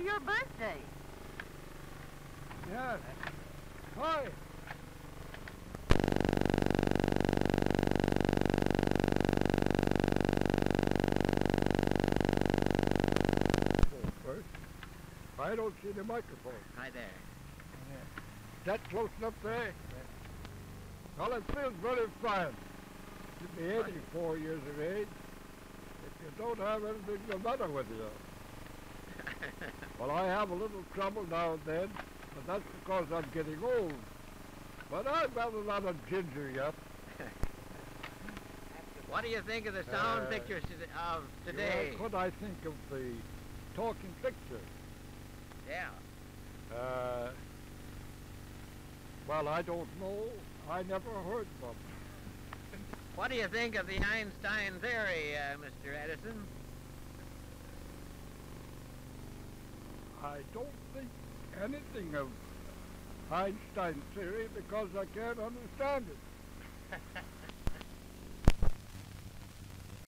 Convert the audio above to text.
for your birthday. Yes. Hi. First, I don't see the microphone. Hi there. Is that close enough there? Well, it feels very fine to be 84 years of age. If you don't have anything the matter with you. Well, I have a little trouble now and then, but that's because I'm getting old. But I've got a lot of ginger yet. What do you think of the sound Uh, pictures of today? What I think of the talking picture. Yeah. Uh, well, I don't know. I never heard them. What do you think of the Einstein theory, uh, Mr. Edison? I don't think anything of Einstein's theory because I can't understand it.